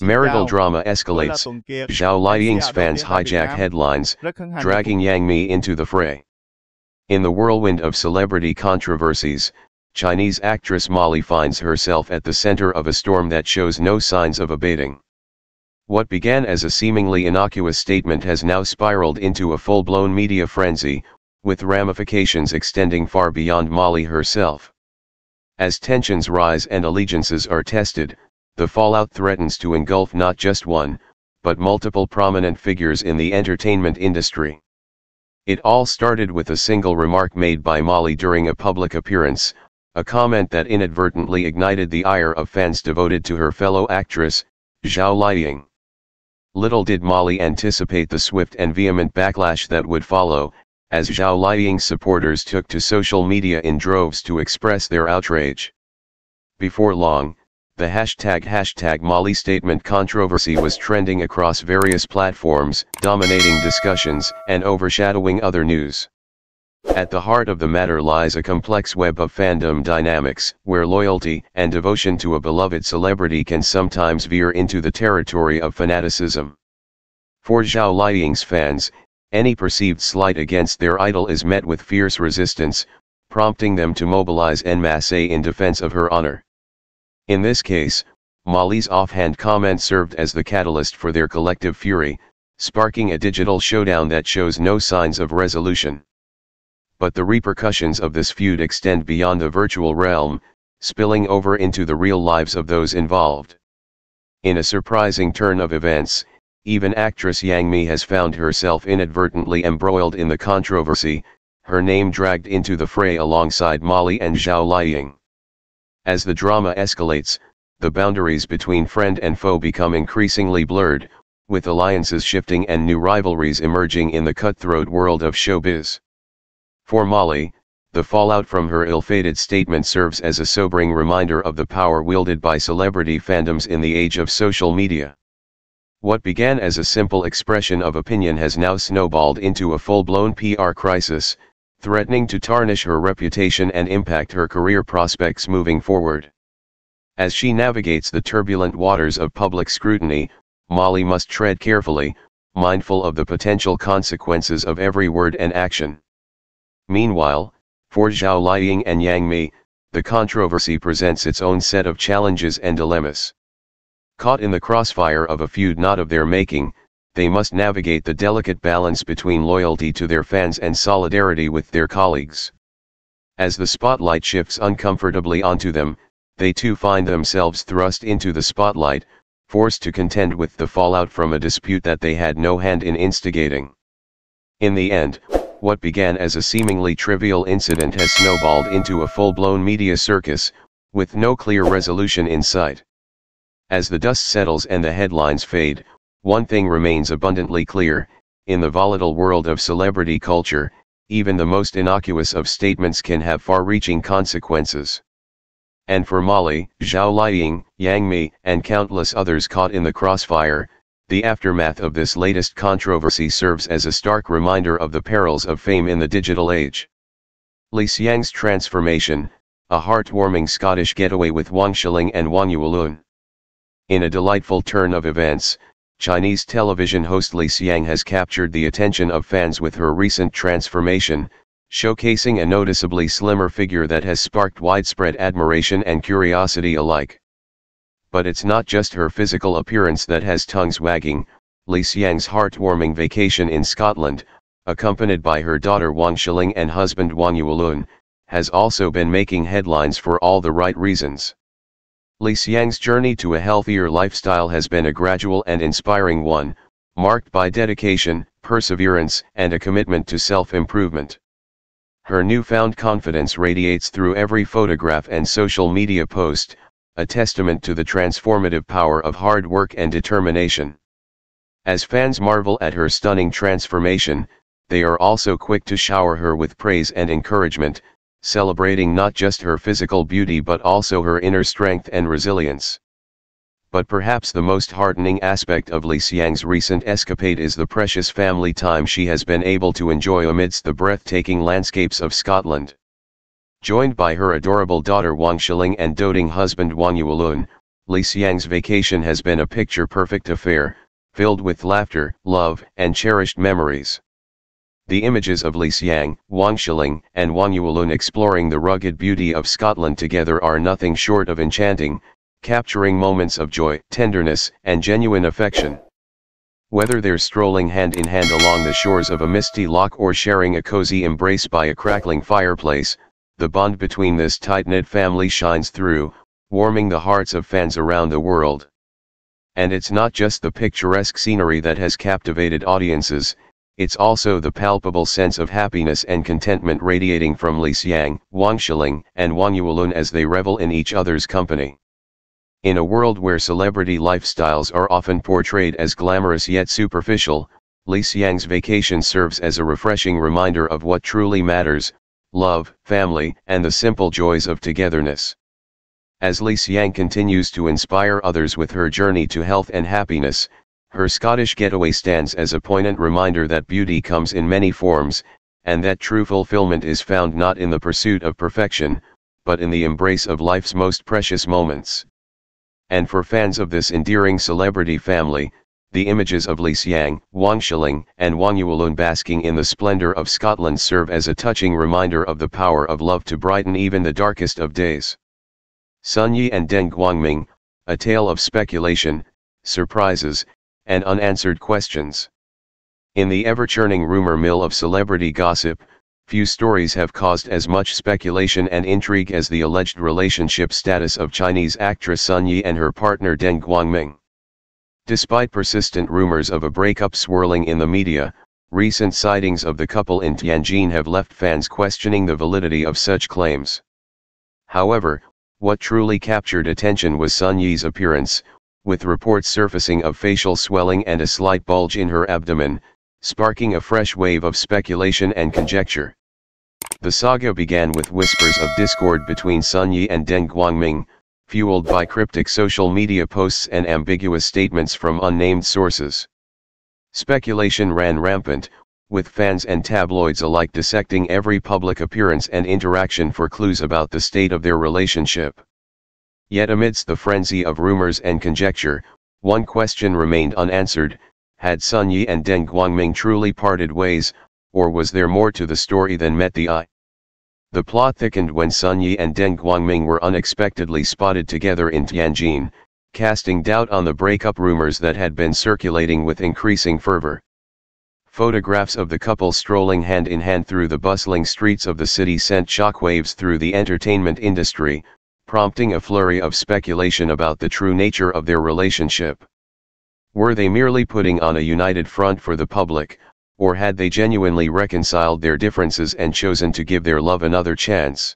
Marital drama escalates. Zhao Liying's fans hijack headlines, dragging Yang Mi into the fray. In the whirlwind of celebrity controversies, Chinese actress Molly finds herself at the center of a storm that shows no signs of abating. What began as a seemingly innocuous statement has now spiraled into a full-blown media frenzy, with ramifications extending far beyond Molly herself. As tensions rise and allegiances are tested, the fallout threatens to engulf not just one, but multiple prominent figures in the entertainment industry. It all started with a single remark made by Molly during a public appearance, a comment that inadvertently ignited the ire of fans devoted to her fellow actress, Zhao Liying. Little did Molly anticipate the swift and vehement backlash that would follow, as Zhao Liying's supporters took to social media in droves to express their outrage. Before long, the hashtag hashtag Molly statement controversy was trending across various platforms, dominating discussions and overshadowing other news. At the heart of the matter lies a complex web of fandom dynamics, where loyalty and devotion to a beloved celebrity can sometimes veer into the territory of fanaticism. For Zhao Liying's fans, any perceived slight against their idol is met with fierce resistance, prompting them to mobilize en masse in defense of her honor. In this case, Molly's offhand comment served as the catalyst for their collective fury, sparking a digital showdown that shows no signs of resolution. But the repercussions of this feud extend beyond the virtual realm, spilling over into the real lives of those involved. In a surprising turn of events, even actress Yang Mi has found herself inadvertently embroiled in the controversy, her name dragged into the fray alongside Molly and Zhao Liying. As the drama escalates, the boundaries between friend and foe become increasingly blurred, with alliances shifting and new rivalries emerging in the cutthroat world of showbiz. For Molly, the fallout from her ill-fated statement serves as a sobering reminder of the power wielded by celebrity fandoms in the age of social media. What began as a simple expression of opinion has now snowballed into a full-blown PR crisis, threatening to tarnish her reputation and impact her career prospects moving forward. As she navigates the turbulent waters of public scrutiny, Molly must tread carefully, mindful of the potential consequences of every word and action. Meanwhile, for Zhao Liying and Yang Mi, the controversy presents its own set of challenges and dilemmas. Caught in the crossfire of a feud not of their making, they must navigate the delicate balance between loyalty to their fans and solidarity with their colleagues. As the spotlight shifts uncomfortably onto them, they too find themselves thrust into the spotlight, forced to contend with the fallout from a dispute that they had no hand in instigating. In the end, what began as a seemingly trivial incident has snowballed into a full-blown media circus, with no clear resolution in sight. As the dust settles and the headlines fade, one thing remains abundantly clear, in the volatile world of celebrity culture, even the most innocuous of statements can have far-reaching consequences. And for Molly, Zhao Liying, Yang Mi, and countless others caught in the crossfire, the aftermath of this latest controversy serves as a stark reminder of the perils of fame in the digital age. Li Xiang's transformation, a heartwarming Scottish getaway with Wang Shiling and Wang Yuelun. In a delightful turn of events, Chinese television host Li Xiang has captured the attention of fans with her recent transformation, showcasing a noticeably slimmer figure that has sparked widespread admiration and curiosity alike. But it's not just her physical appearance that has tongues wagging, Li Xiang's heartwarming vacation in Scotland, accompanied by her daughter Wang Shiling and husband Wang Yuelun, has also been making headlines for all the right reasons. Li Xiang's journey to a healthier lifestyle has been a gradual and inspiring one, marked by dedication, perseverance, and a commitment to self-improvement. Her newfound confidence radiates through every photograph and social media post, a testament to the transformative power of hard work and determination. As fans marvel at her stunning transformation, they are also quick to shower her with praise and encouragement, celebrating not just her physical beauty but also her inner strength and resilience. But perhaps the most heartening aspect of Li Xiang's recent escapade is the precious family time she has been able to enjoy amidst the breathtaking landscapes of Scotland. Joined by her adorable daughter Wang Shiling and doting husband Wang Yuelun, Li Xiang's vacation has been a picture-perfect affair, filled with laughter, love, and cherished memories. The images of Li Xiang, Wang Shiling, and Wang Yuelun exploring the rugged beauty of Scotland together are nothing short of enchanting, capturing moments of joy, tenderness, and genuine affection. Whether they're strolling hand in hand along the shores of a misty loch or sharing a cozy embrace by a crackling fireplace, the bond between this tight-knit family shines through, warming the hearts of fans around the world. And it's not just the picturesque scenery that has captivated audiences, it's also the palpable sense of happiness and contentment radiating from Li Xiang, Wang Shiling, and Wang Yuelun as they revel in each other's company. In a world where celebrity lifestyles are often portrayed as glamorous yet superficial, Li Xiang's vacation serves as a refreshing reminder of what truly matters, love, family, and the simple joys of togetherness. As Li Xiang continues to inspire others with her journey to health and happiness, her Scottish getaway stands as a poignant reminder that beauty comes in many forms, and that true fulfillment is found not in the pursuit of perfection, but in the embrace of life's most precious moments. And for fans of this endearing celebrity family, the images of Li Xiang, Wang Shiling, and Wang Yuelun basking in the splendor of Scotland serve as a touching reminder of the power of love to brighten even the darkest of days. Sun Yi and Deng Guangming, a tale of speculation, surprises, and unanswered questions. In the ever-churning rumor mill of celebrity gossip, few stories have caused as much speculation and intrigue as the alleged relationship status of Chinese actress Sun Yi and her partner Deng Guangming. Despite persistent rumors of a breakup swirling in the media, recent sightings of the couple in Tianjin have left fans questioning the validity of such claims. However, what truly captured attention was Sun Yi's appearance, with reports surfacing of facial swelling and a slight bulge in her abdomen, sparking a fresh wave of speculation and conjecture. The saga began with whispers of discord between Sun Yi and Deng Guangming, fueled by cryptic social media posts and ambiguous statements from unnamed sources. Speculation ran rampant, with fans and tabloids alike dissecting every public appearance and interaction for clues about the state of their relationship. Yet amidst the frenzy of rumors and conjecture, one question remained unanswered, had Sun Yi and Deng Guangming truly parted ways, or was there more to the story than met the eye? The plot thickened when Sun Yi and Deng Guangming were unexpectedly spotted together in Tianjin, casting doubt on the breakup rumors that had been circulating with increasing fervor. Photographs of the couple strolling hand in hand through the bustling streets of the city sent shockwaves through the entertainment industry, prompting a flurry of speculation about the true nature of their relationship. Were they merely putting on a united front for the public, or had they genuinely reconciled their differences and chosen to give their love another chance?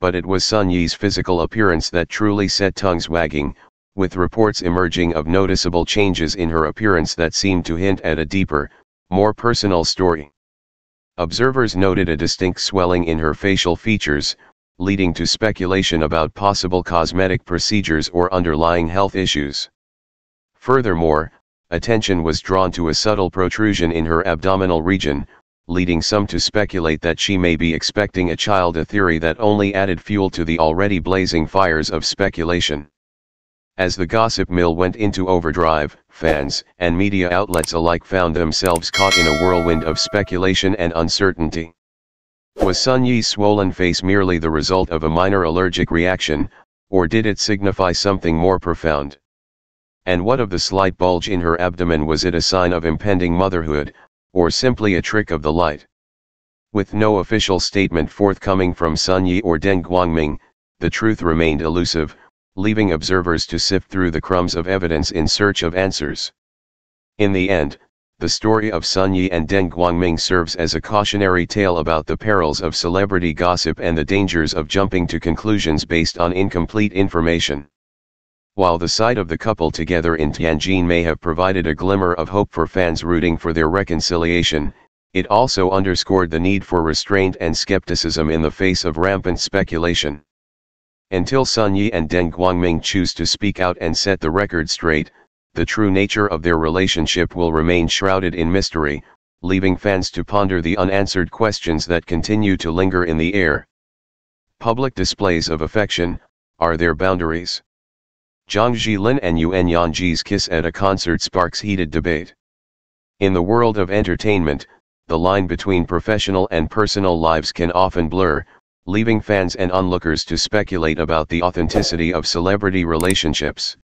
But it was Sun Yi's physical appearance that truly set tongues wagging, with reports emerging of noticeable changes in her appearance that seemed to hint at a deeper, more personal story. Observers noted a distinct swelling in her facial features, leading to speculation about possible cosmetic procedures or underlying health issues. Furthermore, attention was drawn to a subtle protrusion in her abdominal region, leading some to speculate that she may be expecting a child a theory that only added fuel to the already blazing fires of speculation. As the gossip mill went into overdrive, fans and media outlets alike found themselves caught in a whirlwind of speculation and uncertainty. Was Sun Yi's swollen face merely the result of a minor allergic reaction, or did it signify something more profound? And what of the slight bulge in her abdomen was it a sign of impending motherhood, or simply a trick of the light? With no official statement forthcoming from Sun Yi or Deng Guangming, the truth remained elusive, leaving observers to sift through the crumbs of evidence in search of answers. In the end, the story of Sun Yi and Deng Guangming serves as a cautionary tale about the perils of celebrity gossip and the dangers of jumping to conclusions based on incomplete information. While the sight of the couple together in Tianjin may have provided a glimmer of hope for fans rooting for their reconciliation, it also underscored the need for restraint and skepticism in the face of rampant speculation. Until Sun Yi and Deng Guangming choose to speak out and set the record straight, the true nature of their relationship will remain shrouded in mystery, leaving fans to ponder the unanswered questions that continue to linger in the air. Public displays of affection, are there boundaries? Zhang Zhilin and Yuan Yongyi's kiss at a concert sparks heated debate. In the world of entertainment, the line between professional and personal lives can often blur, leaving fans and onlookers to speculate about the authenticity of celebrity relationships.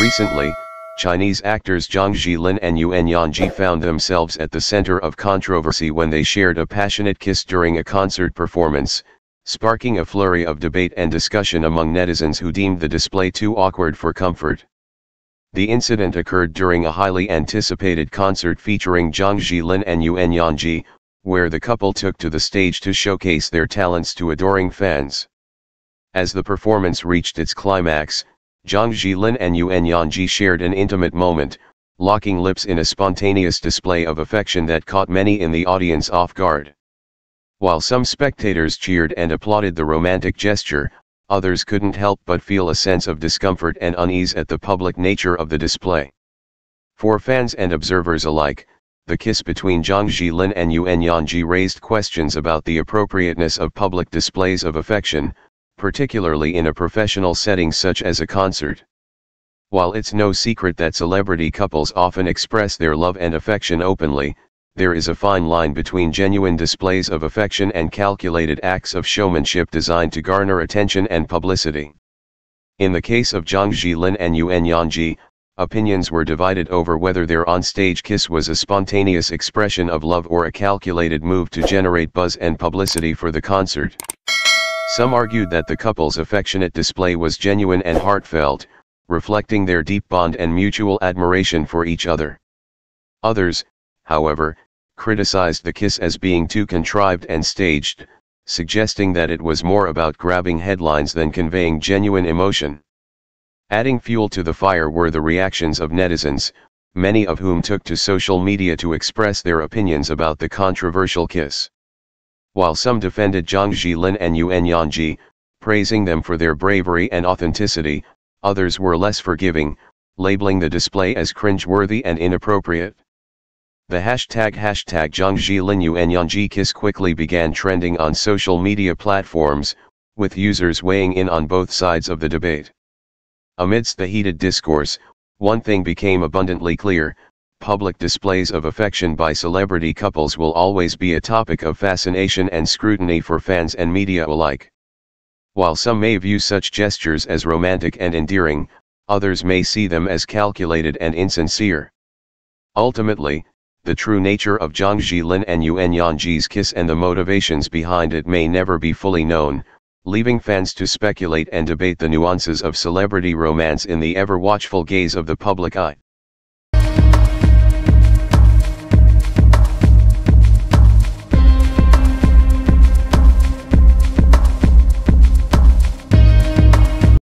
Recently, Chinese actors Zhang Zhilin and Yuan Yongyi found themselves at the center of controversy when they shared a passionate kiss during a concert performance, sparking a flurry of debate and discussion among netizens who deemed the display too awkward for comfort. The incident occurred during a highly anticipated concert featuring Zhang Zhilin and Yuan Yongyi, where the couple took to the stage to showcase their talents to adoring fans. As the performance reached its climax, Zhang Zhilin and Yuan Yongyi shared an intimate moment, locking lips in a spontaneous display of affection that caught many in the audience off guard. While some spectators cheered and applauded the romantic gesture, others couldn't help but feel a sense of discomfort and unease at the public nature of the display. For fans and observers alike, the kiss between Zhang Zhilin and Yuan Yongyi raised questions about the appropriateness of public displays of affection, particularly in a professional setting such as a concert. While it's no secret that celebrity couples often express their love and affection openly, there is a fine line between genuine displays of affection and calculated acts of showmanship designed to garner attention and publicity. In the case of Zhang Zhilin and Yuan Yongyi, opinions were divided over whether their on-stage kiss was a spontaneous expression of love or a calculated move to generate buzz and publicity for the concert. Some argued that the couple's affectionate display was genuine and heartfelt, reflecting their deep bond and mutual admiration for each other. Others, however, criticized the kiss as being too contrived and staged, suggesting that it was more about grabbing headlines than conveying genuine emotion. Adding fuel to the fire were the reactions of netizens, many of whom took to social media to express their opinions about the controversial kiss. While some defended Zhang Zhilin and Yuan Yongyi, praising them for their bravery and authenticity, others were less forgiving, labeling the display as cringe-worthy and inappropriate. The hashtag hashtag Zhangji Linyu and Yanji Kiss quickly began trending on social media platforms, with users weighing in on both sides of the debate. Amidst the heated discourse, one thing became abundantly clear, public displays of affection by celebrity couples will always be a topic of fascination and scrutiny for fans and media alike. While some may view such gestures as romantic and endearing, others may see them as calculated and insincere. Ultimately, the true nature of Zhang Zhilin and Yuan Yongyi's kiss and the motivations behind it may never be fully known, leaving fans to speculate and debate the nuances of celebrity romance in the ever-watchful gaze of the public eye.